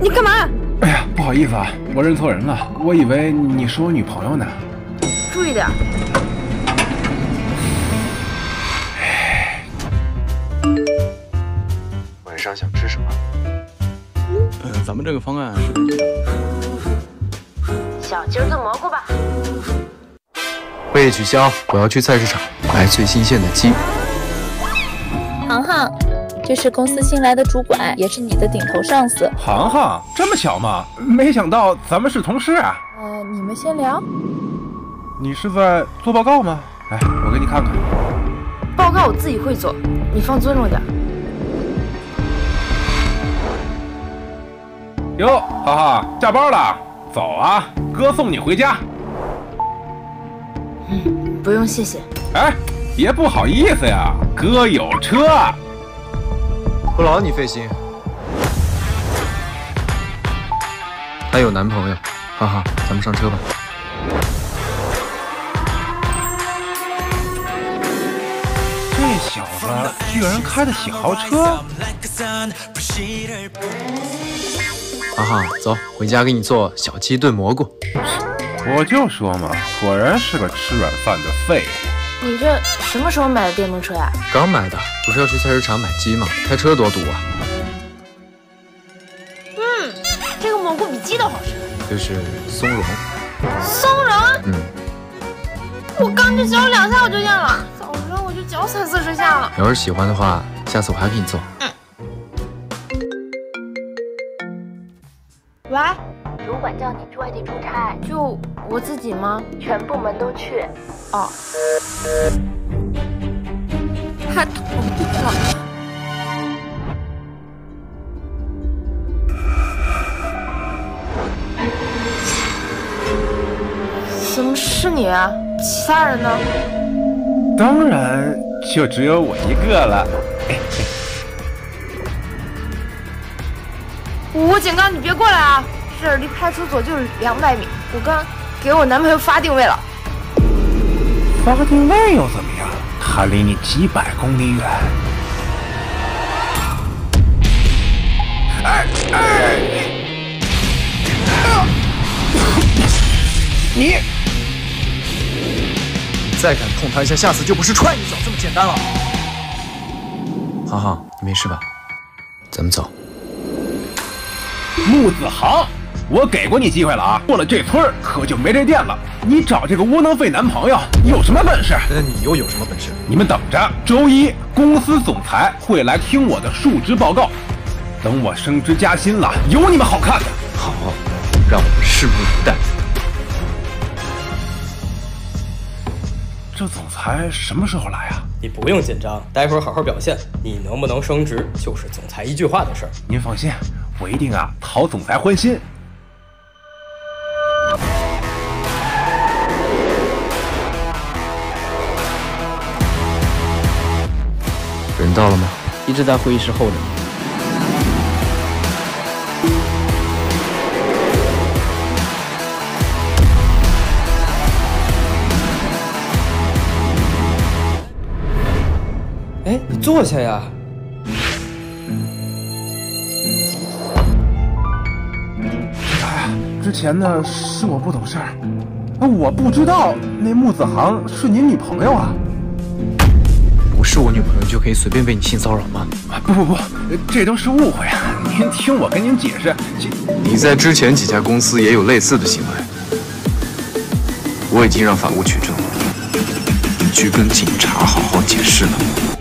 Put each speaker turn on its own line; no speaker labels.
你干嘛？
哎呀，不好意思啊，我认错人了，我以为你是我女朋友呢。
注意点。
晚上想吃什么？
呃，咱们这个方案是
小鸡炖蘑菇吧。
会议取消，我要去菜市场买最新鲜的鸡。
这是公司新来的主管，也是你的顶头上司。
航航，这么巧吗？没想到咱们是同事啊。
呃，你们先聊。
你是在做报告吗？哎，我给你看看。
报告我自己会做，你放尊重点。
哟，哈哈，下班了，走啊，哥送你回家。
嗯，不用谢谢。
哎，别不好意思呀，哥有车。
不劳你费心。她有男朋友，哈哈，咱们上车吧。
这小子居然开得起豪车！
哈哈，走，回家给你做小鸡炖蘑菇。
我就说嘛，果然是个吃软饭的废
物。你这什么时候买的电动车呀？
刚买的，不是要去菜市场买鸡吗？开车多堵啊！
嗯，这个蘑菇比鸡都好吃。
这是松茸。
松茸？
嗯。
我刚就嚼了两下我就咽了，早知道我就嚼三四十下了。
要是喜欢的话，下次我还给你做。
嗯。喂，
主管叫你去外地出差，
就我自己吗？
全部门都去。
哦。太痛了。怎么是你啊？其他人呢？
当然就只有我一个了。
我警告你别过来啊！这儿离派出所就是两百米。我刚给我男朋友发定位了。
发个定位又怎么样？他离你几百公里远。哎哎！你！
再敢碰他一下，下次就不是踹你脚这么简单了。航航，你没事吧？咱们走。
木子航，我给过你机会了啊！过了这村可就没这店了。你找这个窝囊废男朋友有什么本事？
那你又有什么本事？
你们等着，周一公司总裁会来听我的述职报告。等我升职加薪了，有你们好看的。
好，让我们拭目以待。
这总裁什么时候来啊？
你不用紧张，待会儿好好表现。你能不能升职，就是总裁一句话的事儿。
您放心，我一定啊讨总裁欢心。
到了吗？
一直在会议室候着。
哎，你坐下呀。
哎，之前呢是我不懂事儿，我不知道那木子航是您女朋友啊。
不是我女朋友就可以随便被你性骚扰吗？
不不不，这都是误会啊！您听我跟您解释。
你在之前几家公司也有类似的行为，我已经让法务取证了，你去跟警察好好解释了。